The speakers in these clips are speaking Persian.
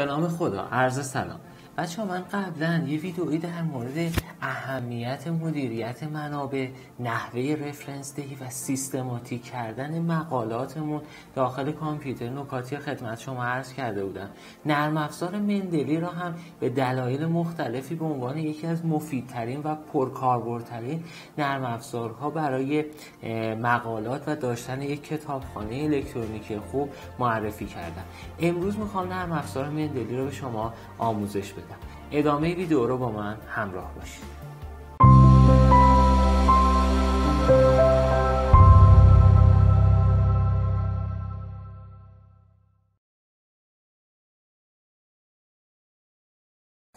به نام خدا. عرض سلام. بچه ها من قبلا یه ویدئویی در مورد اهمیت مدیریت منابع نحوه رفرنس دهی و سیستماتیک کردن مقالاتمون داخل کامپیوتر نکاتی خدمت شما عرض کرده بودم. نرم افزار مندلی را هم به دلایل مختلفی به عنوان یکی از مفیدترین و پرکاربردترین نرم افزارها برای مقالات و داشتن یک کتابخانه الکترونیکی خوب معرفی کردم. امروز می‌خوام نرم افزار مندلی رو به شما آموزش بدم. ادامه ویدیو رو با من همراه باشید.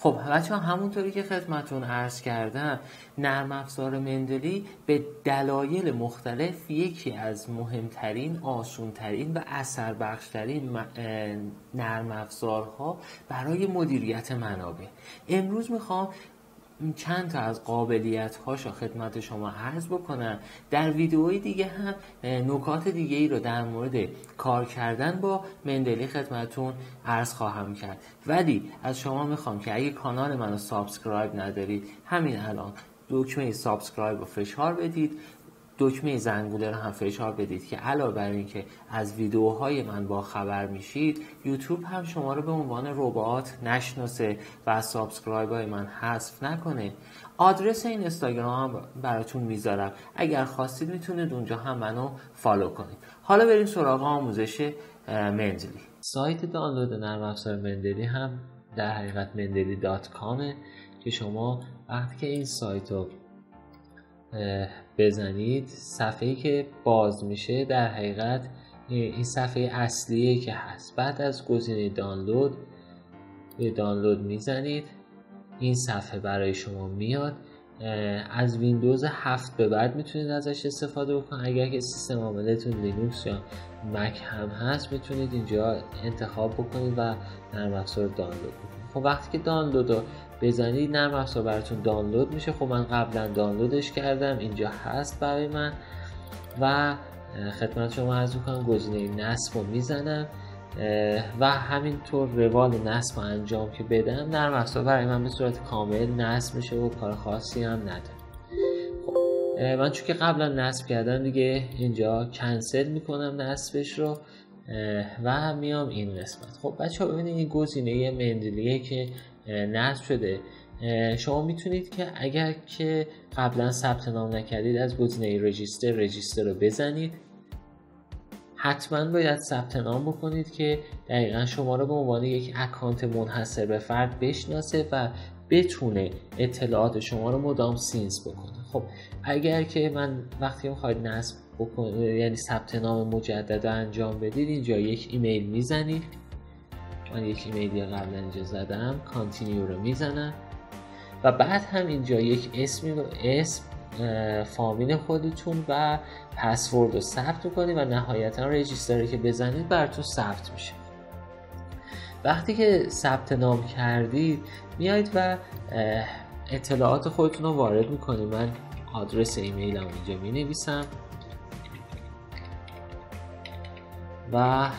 خب بچه همونطوری که خدمتون عرض کردم نرم افزار مندلی به دلایل مختلف یکی از مهمترین آسونترین و اثر بخشترین نرم افزارها برای مدیریت منابع. امروز می‌خوام چند تا از قابلیت هاشو خدمت شما عرض بکنم. در ویدیوهای دیگه هم نکات دیگه ای رو در مورد کار کردن با Mendeley خدمتون عرض خواهم کرد. ولی از شما می‌خوام که اگه کانال منو subscribe ندارید همین الان دکمه subscribe رو فشار بدید دکمه زنگوله رو هم فشار بدید که علاوه بر اینکه از ویدیوهای من با خبر میشید یوتیوب هم شما رو به عنوان ربات نشناسه و subscribe های من حذف نکنه. آدرس این اینستاگرام براتون می‌ذارم. اگر خواستید می‌تونید اونجا هم منو follow کنید. حالا بریم سراغ آموزش Mendeley. سایت دانلود نرم افزار Mendeley هم در حقیقت Mendeley dot com ه که شما وقتی که این سایت رو بزنید. صفحه که باز میشه در حقیقت این صفحه اصلیه که هست. بعد از گزینه دانلود به دانلود می‌زنید. این صفحه برای شما میاد. از ویندوز 7 به بعد می‌تونید ازش استفاده بکنید. اگر که سیستم عاملتون لینوکس یا مک هم هست می‌تونید اینجا انتخاب بکنید و نرم افزار دانلود بکنید. خب وقتی که دانلود رو بزنید نرم افزار براتون دانلود میشه. خب من قبلا دانلودش کردم اینجا هست برای من. و خدمت شما عرض می‌کنم گزینه نصب رو می‌زنم. و همینطور روال نصب انجام که بدم نرم افزار برای من به صورت کامل نصب میشه و کار خاصی هم نداره. خب من چون که قبلا نصب کردم دیگه اینجا کنسل می‌کنم نصبش رو و میام این قسمت. خب بچه ها ببینید این گزینه مندلیه که نصب شده. شما می‌تونید که اگر که قبلا ثبت نام نکردید از گزینه رجیستر رجیستر رو بزنید. حتما باید ثبت نام بکنید که دقیقا شما رو به عنوان یک account منحصر به فرد بشناسه و بتونه اطلاعات شما رو مدام sync بکنه. خب اگر که من وقتی می‌خواید نصب بکنید یعنی ثبت نام مجدد انجام بدید اینجا یک ایمیل می‌زنید. من یک ایمیلی قبلا اینجا زدم؟ continue رو می‌زنم. و بعد هم اینجا یک اسمی رو اسم فامیل خودتون و پسورد رو ثبت کنید و نهایتا رجیستری که بزنید براتون ثبت میشه. وقتی که ثبت نام کردید میایید و اطلاعات خودتون رو وارد می‌کنید من آدرس ایمیلم اینجا می نویسم و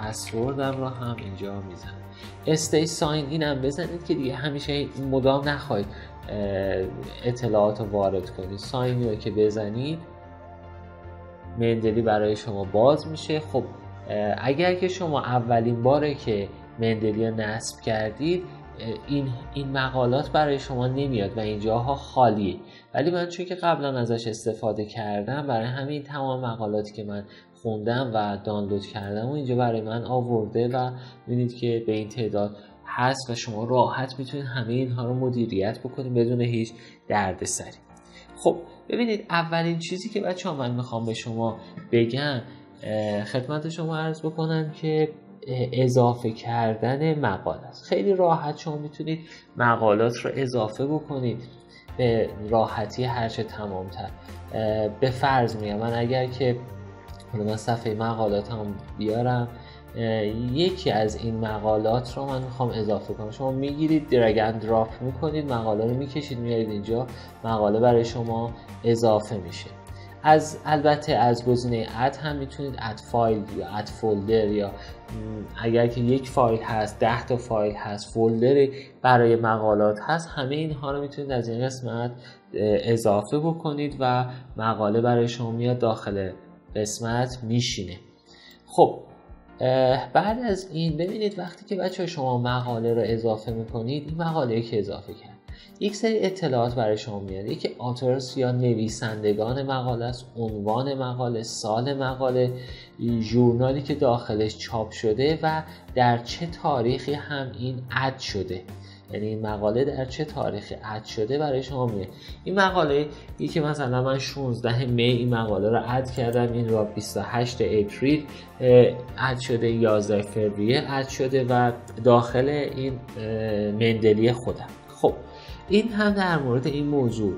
پسوردم رو هم اینجا می‌زنم. استی ساین این هم بزنید که دیگه همیشه مدام نخواهید اطلاعات رو وارد کنید. ساین رو که بزنید مندلی برای شما باز میشه. خب اگر که شما اولین باره که مندلی رو نصب کردید این, این مقالات برای شما نمیاد و اینجاها خالیه. ولی من چون که قبلا ازش استفاده کردم برای همین تمام مقالاتی که من خوندم و دانلود کردم و اینجا برای من آورده و ببینید که به این تعداد هست و شما راحت می‌تونید همه اینها رو مدیریت بکنید بدون هیچ دردسری. خب ببینید اولین چیزی که بچه ها من می‌خوام به شما بگم خدمت شما عرض بکنم که اضافه کردن مقالات. خیلی راحت شما می‌تونید مقالات رو اضافه بکنید به راحتی هرچه تمامتر. به فرض میگم من اگر که من صفحه مقالات هم بیارم. یکی از این مقالات رو من می‌خوام اضافه کنم. شما می‌گیرید درگ دراپ می‌کنید مقاله رو می‌کشید میارید اینجا. مقاله برای شما اضافه میشه. از البته از گزینه اد هم می‌تونید اد فایل یا اد فولدر یا اگر که یک فایل هست ده تا فایل هست فولدر برای مقالات هست همه اینها رو می‌تونید از این قسمت اضافه بکنید و مقاله برای شما میاد داخل قسمت میشینه. خب بعد از این ببینید وقتی که بچه شما مقاله رو اضافه می‌کنید این مقاله که اضافه کرد یک سری اطلاعات برای شما میاد. یکی آتورس یا نویسندگان مقاله است عنوان مقاله سال مقاله ژورنالی که داخلش چاپ شده و در چه تاریخی هم این اد شده. یعنی این مقاله در چه تاریخی اد شده برای شما میاد این مقاله ای که مثلا من 16 می این مقاله رو اد کردم این رو 28 اپریل اد شده 11 فوریه اد شده و داخل این مندلی خودم. خب این هم در مورد این موضوع.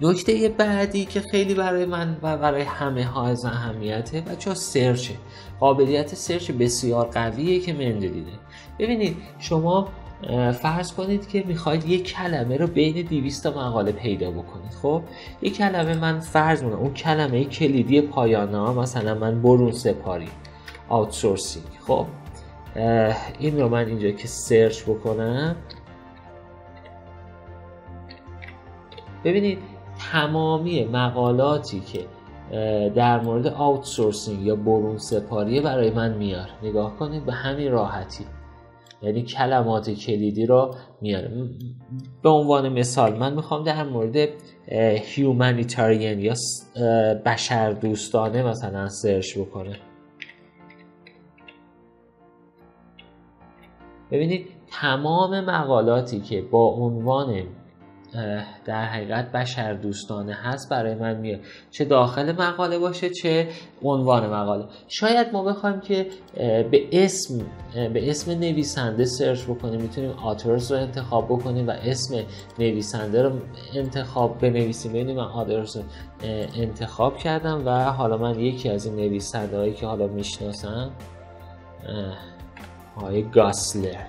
نکته بعدی که خیلی برای من و برای همه ها از اهمیته بچه ها سرچه قابلیت سرچ بسیار قویه که مندلیده ببینید شما فرض کنید که می‌خواید یک کلمه رو بین 200 مقاله پیدا بکنید خب؟ یک کلمه من فرض می‌کنم اون کلمه کلیدی پایانه ها مثلا من برون سپاری آوتسورسینگ خب؟ این رو من اینجا که سرچ بکنم. ببینید تمامی مقالاتی که در مورد آوتسورسینگ یا برون سپاری برای من میار. نگاه کنید به همین راحتی. یعنی کلمات کلیدی رو میاره. به عنوان مثال من می‌خوام در مورد هیومانیتارین یا بشر دوستانه مثلا سرچ بکنه. ببینید تمام مقالاتی که با عنوان در حقیقت بشر دوستانه هست برای من میاد چه داخل مقاله باشه چه عنوان مقاله. شاید ما بخوایم که به اسم به اسم نویسنده search بکنیم. می‌تونیم authors رو انتخاب بکنیم و اسم نویسنده رو انتخاب بنویسیم ببینیم من رو انتخاب کردم و حالا من یکی از این نویسنده هایی که حالا می‌شناسم آقای گاسلر.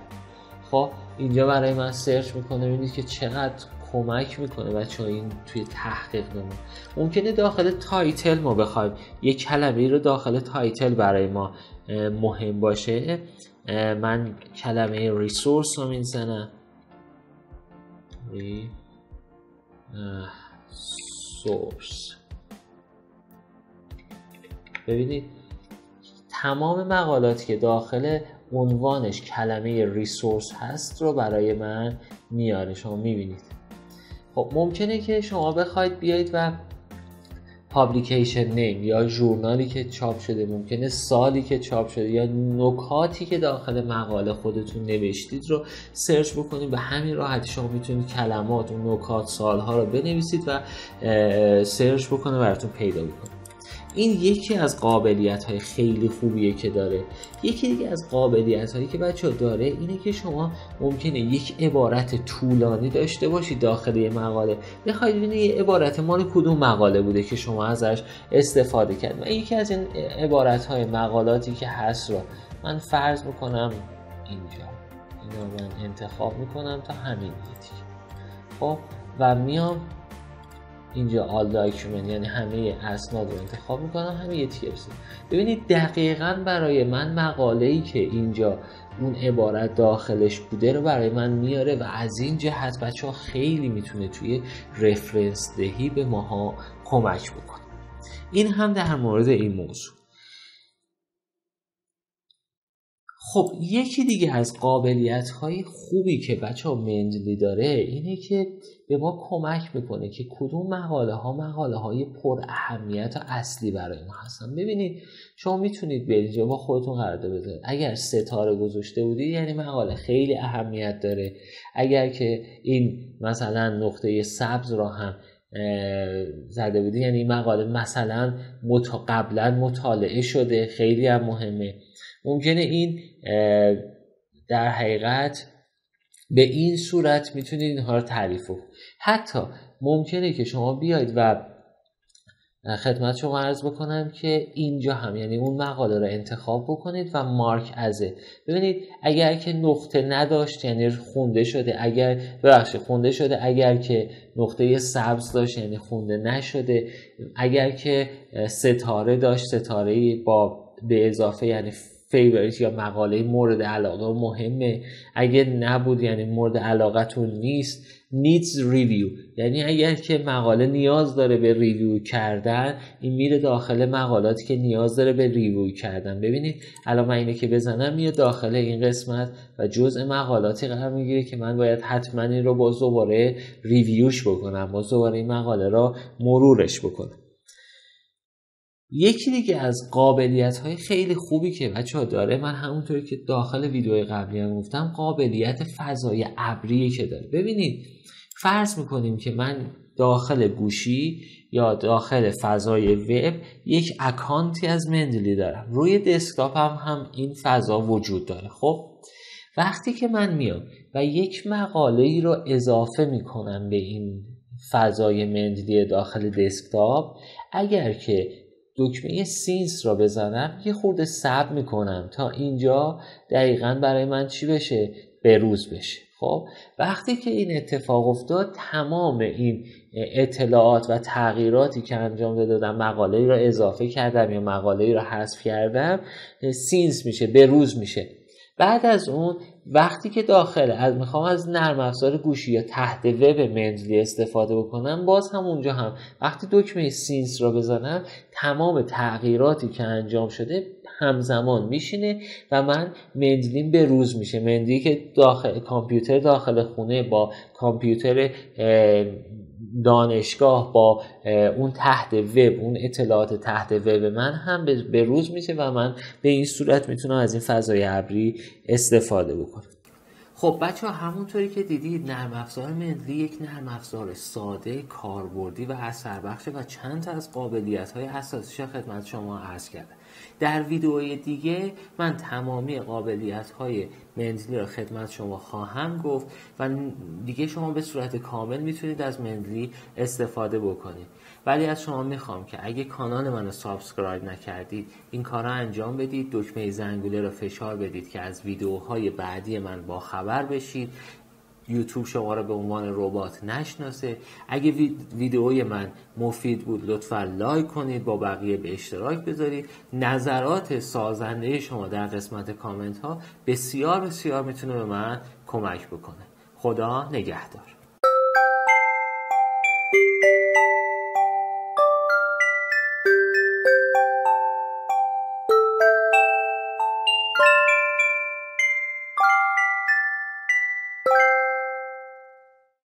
خب اینجا برای من search می‌کنه ببینید که چقدر کمک می‌کنه بچه‌ها این توی تحقیقمون ممکنه داخل title ما بخوایم یک کلمه رو داخل title برای ما مهم باشه. من کلمه resource رو می‌زنم. source ببینید تمام مقالاتی که داخل عنوانش کلمه resource هست رو برای من میاره. شما می‌بینید. خب ممکنه که شما بخواید بیایید و publication name یا journal ی که چاپ شده ممکنه سالی که چاپ شده یا نکاتی که داخل مقاله خودتون نوشتید رو search بکنید به همین راحتی شما می‌تونید کلمات و نکات سالها رو بنویسید و search بکنه براتون پیدا بکنه. این یکی از قابلیت های خیلی خوبیه که داره. یکی دیگه از قابلیت هایی که بچه‌ها داره اینه که شما ممکنه یک عبارت طولانی داشته باشید داخل یه مقاله. بخواید ببینید یه عبارت مال کدوم مقاله بوده که شما ازش استفاده کرد و یکی از این عبارت های مقالاتی که هست رو من فرض می‌کنم اینجا. اینو من انتخاب می‌کنم تا همین دیگه. خب و میام اینجا all document یعنی همه اسناد رو انتخاب می‌کنم همه یه تیکه ببینید دقیقا برای من مقاله ای که اینجا اون عبارت داخلش بوده رو برای من میاره و از این جهت بچه ها خیلی می‌تونه توی رفرنس دهی به ماها کمک بکنه. این هم در مورد این موضوع. خب یکی دیگه از قابلیت های خوبی که بچه ها مندلی داره اینه که به ما کمک می‌کنه که کدوم مقاله ها مقاله های پر اهمیت اصلی برای ما هستن. ببینید شما می‌تونید اینجا با خودتون قرار بذارید. اگر ستاره گذاشته بودید یعنی مقاله خیلی اهمیت داره. اگر که این مثلا نقطه سبز را هم زده بودی یعنی این مقاله مثلا قبلا مطالعه شده خیلی هم مهمه. ممکنه این در حقیقت به این صورت می‌تونید اینها رو تعریف کنید. حتی ممکنه که شما بیاید و خدمت شما عرض بکنم که اینجا هم یعنی اون مقاله رو انتخاب بکنید و مارک ازه ببینید اگر که نقطه نداشت یعنی خونده شده اگر ببخشید خونده شده اگر که نقطه سبز داشت یعنی خونده نشده اگر که ستاره داشت ستاره با به اضافه یعنی فیوریت یا مقاله مورد علاقه مهمه. اگه نبود یعنی مورد علاقتون نیست needs review. یعنی اگر که مقاله نیاز داره به review کردن این میره داخل مقالاتی که نیاز داره به review کردن. ببینید الان من اینه که بزنم میاد داخل این قسمت و جزء مقالاتی قرار می‌گیره که من باید حتما این رو باز دوباره review ش بکنم باز دوباره این مقاله را مرورش بکنم. یکی دیگه از قابلیت های خیلی خوبی که بچه ها داره من همونطوری که داخل ویدیوی قبلی هم گفتم قابلیت فضای ابری که داره. ببینید فرض می‌کنیم که من داخل گوشی یا داخل فضای وب یک اکانتی از مندلی دارم. روی دسکتاپ هم هم این فضا وجود داره خب؟ وقتی که من میام و یک مقاله ای رو اضافه می‌کنم به این فضای مندلی داخل دسکتاپ اگر که دکمه sync را بزنم یه خورده صبر می‌کنم تا اینجا دقیقا برای من چی بشه؟ به روز بشه. خب وقتی که این اتفاق افتاد تمام این اطلاعات و تغییراتی که انجام دادم مقاله را اضافه کردم یا مقاله را حذف کردم sync میشه به روز میشه. بعد از اون وقتی که داخل از می‌خوام از نرم افزار گوشی یا تحت وب مندلی استفاده بکنم باز هم اونجا هم. وقتی دکمه sync را بزنم تمام تغییراتی که انجام شده همزمان میشینه و من مندلیم به روز میشه. مندلی که داخل کامپیوتر داخل خونه با کامپیوتر دانشگاه با اون تحت وب اون اطلاعات تحت وب من هم به روز میشه و من به این صورت می‌تونم از این فضای ابری استفاده بکنم. خب بچه ها همونطوری که دیدید نرم افزار مندلی یک نرم افزار ساده کاربردی و اثر بخشه و چند تا از قابلیت های اساسیش خدمت شما عرض کردم. در ویدئوی دیگه من تمامی قابلیت های مندلی را خدمت شما خواهم گفت و دیگه شما به صورت کامل می‌تونید از مندلی استفاده بکنید. ولی از شما می‌خوام که اگه کانال منو subscribe نکردید این کار انجام بدید دکمه زنگوله را فشار بدید که از ویدیوهای بعدی من با خبر بشید یوتیوب شما را به عنوان ربات نشناسه. اگه ویدئوی من مفید بود لطفا لایک کنید با بقیه به اشتراک بذارید. نظرات سازنده شما در قسمت کامنت ها بسیار بسیار می‌تونه به من کمک بکنه. خدا نگهدار.